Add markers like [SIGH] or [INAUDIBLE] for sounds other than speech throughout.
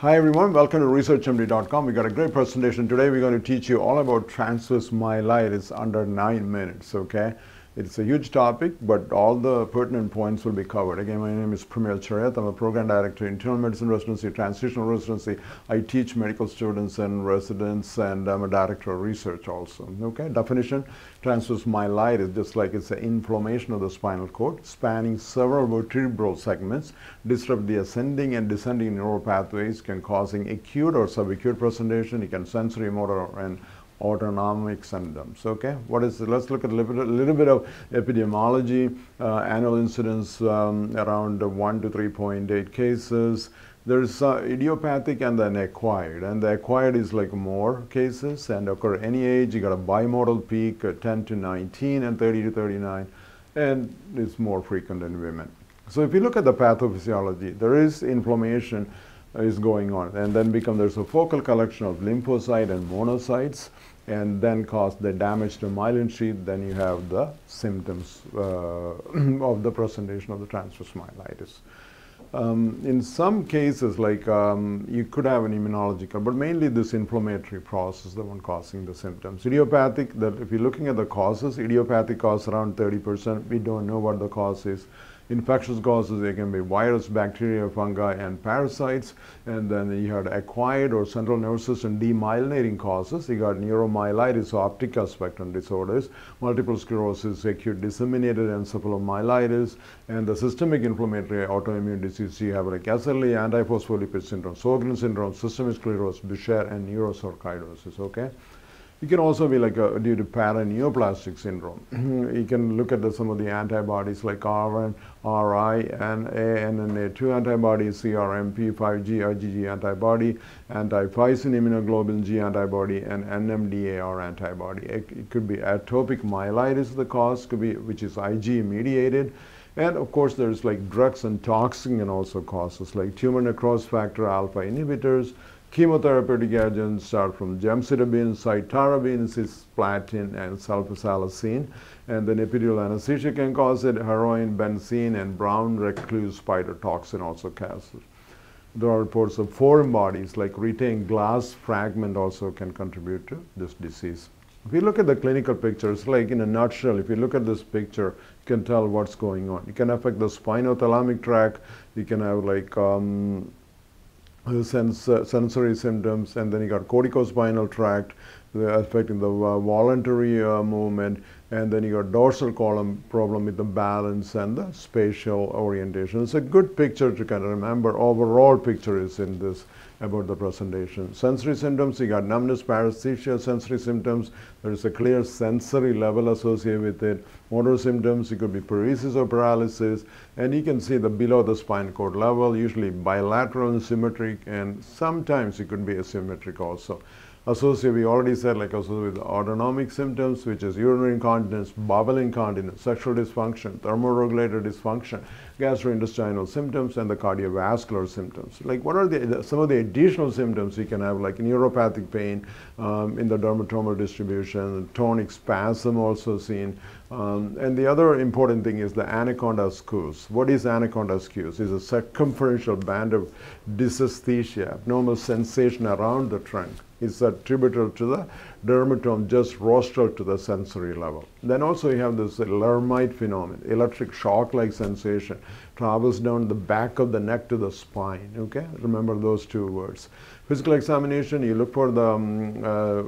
Hi everyone, welcome to researchmd.com. We got a great presentation today. We're going to teach you all about transverse myelitis It's under nine minutes, okay? It's a huge topic, but all the pertinent points will be covered. Again, my name is Pramil Cheriyath. I'm a program director, internal medicine residency, transitional residency. I teach medical students and residents, and I'm a director of research also. Okay, definition transverse myelitis, just like it's an inflammation of the spinal cord, spanning several vertebral segments, disrupt the ascending and descending neural pathways, can causing acute or subacute presentation. It can sensory motor and autonomic symptoms. Okay, what is it? let's look at a little bit, little bit of epidemiology. Uh, annual incidence um, around 1 to 3.8 cases. There's uh, idiopathic and then acquired, and the acquired is like more cases and occur any age. You got a bimodal peak, uh, 10 to 19 and 30 to 39, and it's more frequent in women. So if you look at the pathophysiology, there is inflammation is going on. And then become there's a focal collection of lymphocyte and monocytes and then cause the damage to myelin sheath. Then you have the symptoms uh, [CLEARS THROAT] of the presentation of the transverse myelitis. Um, in some cases like um, you could have an immunological but mainly this inflammatory process the one causing the symptoms. Idiopathic that if you're looking at the causes idiopathic cause around 30 percent. We don't know what the cause is infectious causes. They can be virus, bacteria, fungi, and parasites. And then you had acquired or central nervous system demyelinating causes. You got neuromyelitis, or optic spectrum disorders, multiple sclerosis, acute disseminated encephalomyelitis, and the systemic inflammatory autoimmune disease. You have like SLE, antiphospholipid syndrome, Sjogren syndrome, systemic sclerosis, Behçet, and neurosarcoidosis. Okay. It can also be like a, due to paraneoplastic syndrome. [CLEARS THROAT] you can look at the, some of the antibodies like RN, RI, and ANNA2 antibodies, CRMP, 5G, IgG antibody, anti-Fisin immunoglobulin G antibody, and NMDAR antibody. It, it could be atopic myelitis, the cause could be, which is IG mediated. And of course, there's like drugs and toxin and also causes like tumor necrosis factor alpha inhibitors, Chemotherapeutic agents are from gemcitabine, cytarabine, cisplatin, and sulfasalazine. And then epidural anesthesia can cause it. Heroin, benzene, and brown recluse spider toxin also causes. There are reports of foreign bodies like retained glass fragment also can contribute to this disease. If you look at the clinical pictures, like in a nutshell, if you look at this picture, you can tell what's going on. It can affect the spinothalamic tract. You can have like um, sens uh, sensory symptoms, and then you got corticospinal tract affecting the uh, voluntary uh, movement, and then you got dorsal column problem with the balance and the spatial orientation. It's a good picture to kind of remember. Overall picture is in this about the presentation. Sensory symptoms, you got numbness, paresthesia, sensory symptoms. There is a clear sensory level associated with it. Motor symptoms, it could be paresis or paralysis. And you can see the below the spine cord level, usually bilateral and symmetric, and sometimes it could be asymmetric also associated, we already said, like associated with autonomic symptoms, which is urinary incontinence, bowel incontinence, sexual dysfunction, thermoregulator dysfunction, gastrointestinal symptoms, and the cardiovascular symptoms. Like, what are the, some of the additional symptoms you can have, like neuropathic pain um, in the dermatomal distribution, tonic spasm also seen. Um, and the other important thing is the anaconda scus. What is anaconda scus? It's a circumferential band of dysesthesia, abnormal sensation around the trunk is attributable to the dermatome just rostral to the sensory level. Then also you have this Lhermitte phenomenon, electric shock-like sensation, travels down the back of the neck to the spine, okay? Remember those two words. Physical examination, you look for the um, uh,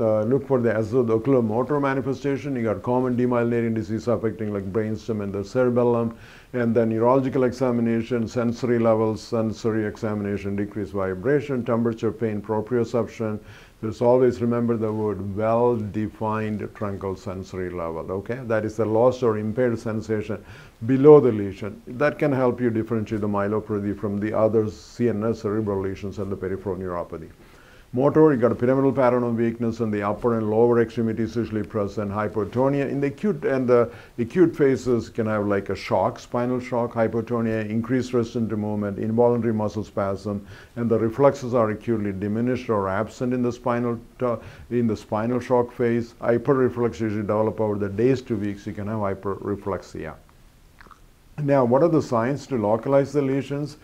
uh, look for the oculomotor manifestation. You got common demyelinating disease affecting like brainstem and the cerebellum. And then neurological examination, sensory levels, sensory examination, decreased vibration, temperature, pain, proprioception. Just always remember the word well-defined truncal sensory level, okay? That is the lost or impaired sensation below the lesion. That can help you differentiate the myelopathy from the other CNS cerebral lesions and the peripheral neuropathy. Motor, you got a pyramidal pattern of weakness in the upper and lower extremities usually present, hypotonia. In the acute and the acute phases can have like a shock, spinal shock, hypotonia, increased resistance to movement, involuntary muscle spasm, and the reflexes are acutely diminished or absent in the spinal in the spinal shock phase. Hyperreflex usually develop over the days to weeks. You can have hyperreflexia. Now, what are the signs to localize the lesions?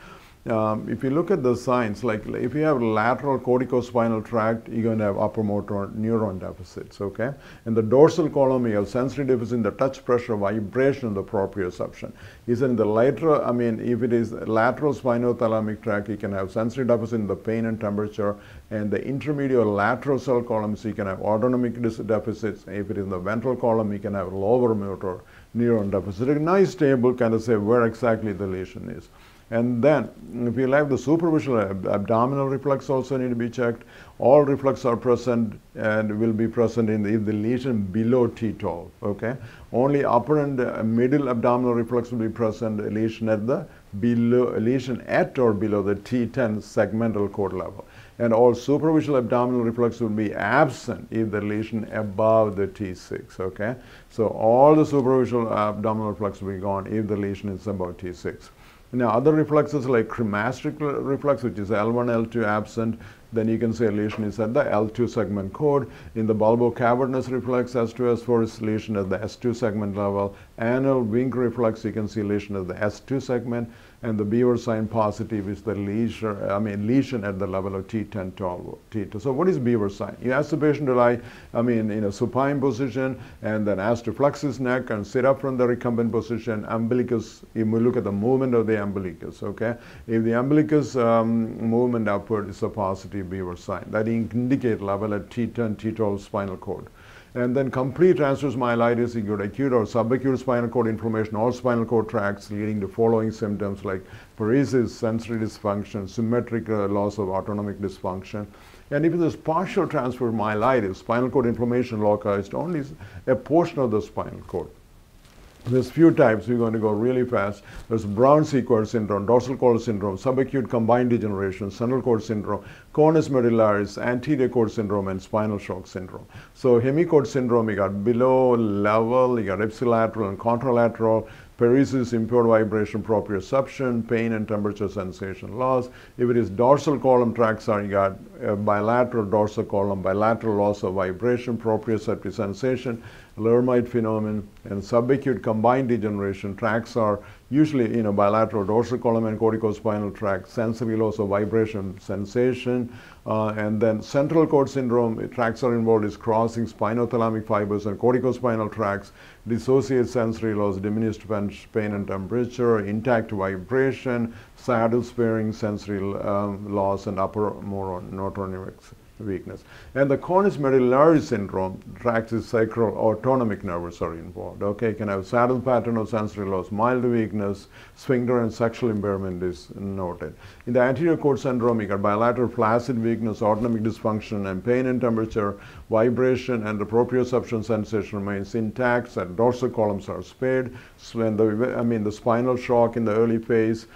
Um, if you look at the signs, like if you have lateral corticospinal tract, you're going to have upper motor neuron deficits, okay? In the dorsal column, you have sensory deficit in the touch pressure, vibration, the proprioception. Is in the lateral, I mean, if it is lateral spinothalamic tract, you can have sensory deficit in the pain and temperature, and the intermediate lateral cell columns, you can have autonomic deficits. If it is in the ventral column, you can have lower motor neuron deficit. A nice table kind of say where exactly the lesion is. And then, if you have the superficial ab abdominal reflex also need to be checked. All reflex are present and will be present in the, if the lesion below T12, okay? Only upper and uh, middle abdominal reflex will be present, lesion at the below, lesion at or below the T10 segmental cord level. And all superficial abdominal reflex will be absent if the lesion above the T6, okay? So all the superficial abdominal reflex will be gone if the lesion is above T6. Now other reflexes like cremasteric reflex, which is L1, L2 absent, then you can say lesion is at the L2 segment cord. In the bulbocavernous reflex, S2, S4 is lesion at the S2 segment level. Anal wink reflex, you can see lesion at the S2 segment and the Beevor sign positive is the lesion, I mean lesion at the level of T10, 12, T2. So what is Beevor sign? You ask the patient to lie, I mean, in a supine position and then ask to flex his neck and sit up from the recumbent position. Umbilicus, we look at the movement of the umbilicus, okay? If the umbilicus um, movement upward is a positive Beevor sign, that indicate level at T10, T12 spinal cord. And then complete transverse myelitis, get acute or subacute spinal cord inflammation, all spinal cord tracts leading to following symptoms like paresis, sensory dysfunction, symmetric uh, loss of autonomic dysfunction. And if there's partial transverse myelitis, spinal cord inflammation localized only a portion of the spinal cord. There's few types. We're going to go really fast. There's Brown-Séquard syndrome, dorsal cord syndrome, subacute combined degeneration, central cord syndrome, conus medullaris, anterior cord syndrome, and spinal shock syndrome. So hemicord syndrome, you got below level, you got ipsilateral and contralateral, paresis, impaired vibration, proprioception, pain and temperature sensation loss. If it is dorsal column traxar, you uh, got bilateral dorsal column, bilateral loss of vibration, proprioceptive sensation, Lhermitte phenomenon, and subacute combined degeneration. Tracts are usually you know, bilateral dorsal column and corticospinal tract, sensory loss of vibration, sensation, uh, and then central cord syndrome, tracts are involved is crossing spinothalamic fibers and corticospinal tracts, dissociate sensory loss, diminished pain and temperature, intact vibration, saddle sparing sensory um, loss, and upper motor neurotic weakness. And the conus medullaris syndrome tracks is sacral autonomic nerves are involved. Okay, can have saddle pattern of sensory loss, mild weakness, sphincter and sexual impairment is noted. In the anterior cord syndrome, you got bilateral flaccid weakness, autonomic dysfunction, and pain and temperature, vibration, and the proprioception sensation remains intact, and dorsal columns are spared. So when the, I mean, the spinal shock in the early phase,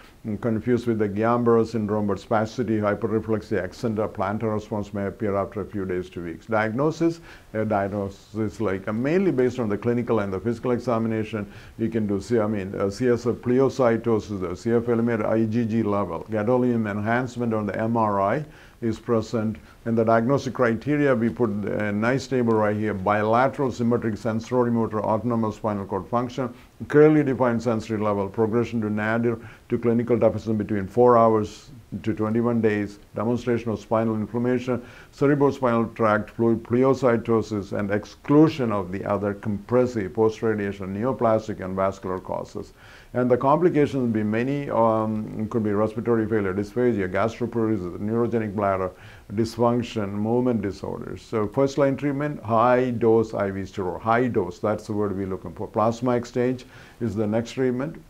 confused with the Guillain-Barré syndrome, but spasticity, hyperreflexia, extended plantar response may appear after a few days to weeks. Diagnosis, a diagnosis like uh, mainly based on the clinical and the physical examination. You can do, see, I mean, uh, CSF pleocytosis, the CF IgG level, gadolinium enhancement on the MRI, is present. In the diagnostic criteria, we put a nice table right here, bilateral symmetric sensoromotor autonomous spinal cord function, clearly defined sensory level, progression to nadir to clinical deficit between 4 hours to 21 days, demonstration of spinal inflammation, cerebrospinal tract pleocytosis, and exclusion of the other compressive post-radiation neoplastic and vascular causes. And the complications be many, um, could be respiratory failure, dysphagia, gastroparesis, neurogenic bladder, dysfunction, movement disorders. So first line treatment, high dose IV steroid, high dose, that's the word we're looking for. Plasma exchange is the next treatment.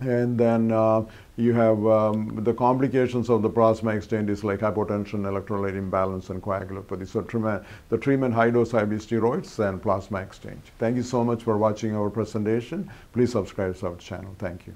And then uh, you have um, the complications of the plasma exchange is like hypotension, electrolyte imbalance, and coagulopathy. So the treatment high dose IV steroids and plasma exchange. Thank you so much for watching our presentation. Please subscribe to our channel. Thank you.